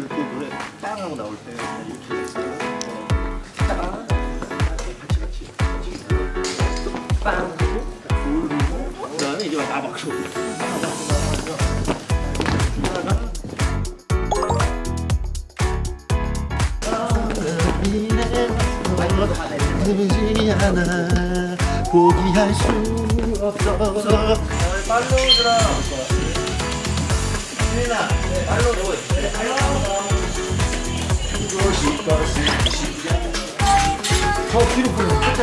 이렇게 노래 빵 하고 나올 때 이렇게 해서 포기할 수 없어 팔로우 들어 민아 팔로우 누구? 팔로우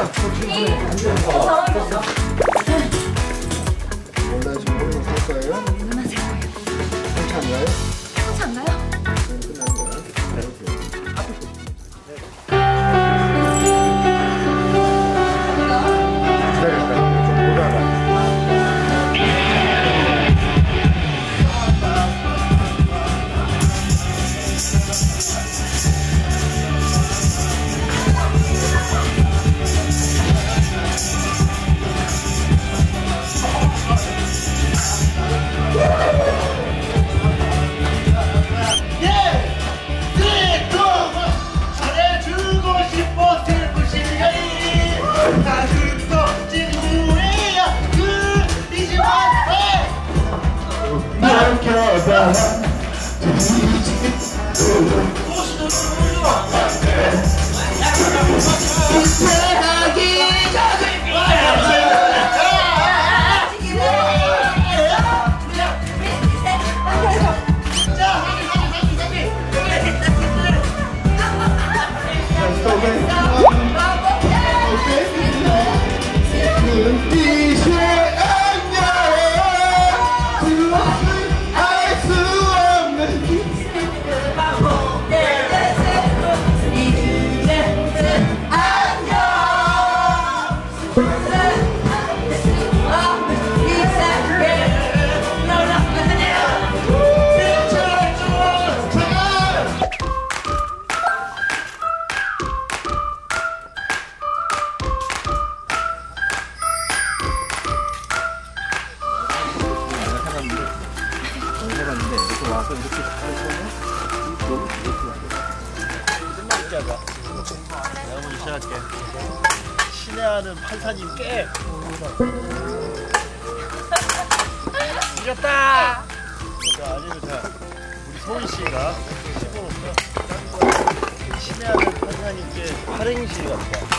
뒤로 보내 살짝 Canada. 내가 먼저 시작할게 신뢰하는 판사님 깨 이겼다 자 아니면 자 우리 소은 씨가 씹어놓고 신뢰하는 판사님께 활행시 갑니다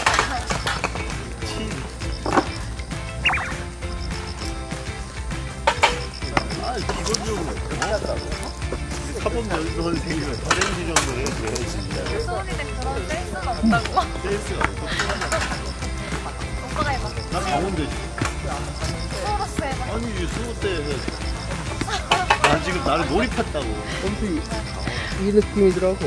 이건 좀 괜찮다고 사법 연수 선생님은 활행시 정도 해줘야지 소은이는 그런 센스가 없다고. 댄스가 오빠가 해봐. 나 강원도지 소로스 해봐. 아니 수호 때에서 나 지금 나를 몰입했다고 이 느낌이더라고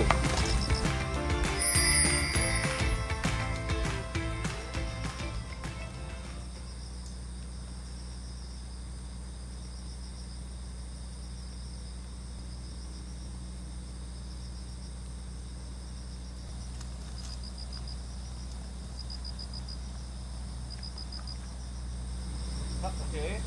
오케이